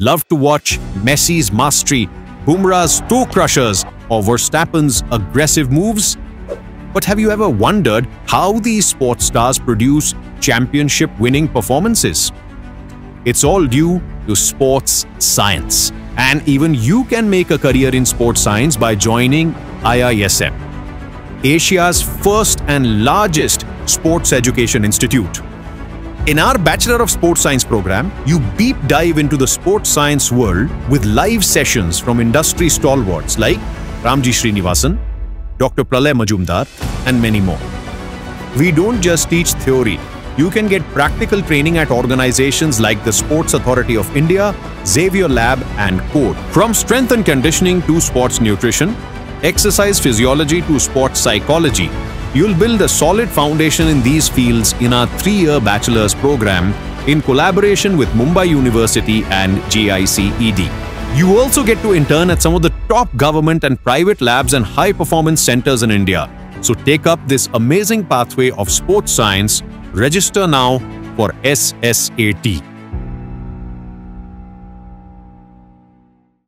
Love to watch Messi's mastery, Bumrah's toe crushers, or Verstappen's aggressive moves? But have you ever wondered how these sports stars produce championship winning performances? It's all due to sports science. And even you can make a career in sports science by joining IISM, Asia's first and largest sports education institute. In our Bachelor of Sports Science program, you deep dive into the sports science world with live sessions from industry stalwarts like Ramji Srinivasan, Dr. Pralay Majumdar, and many more. We don't just teach theory. You can get practical training at organizations like the Sports Authority of India, Xavier Lab, and CODE. From strength and conditioning to sports nutrition, exercise physiology to sports psychology, You'll build a solid foundation in these fields in our three-year bachelor's program in collaboration with Mumbai University and GICED. You also get to intern at some of the top government and private labs and high-performance centers in India. So take up this amazing pathway of sports science. Register now for SSAT.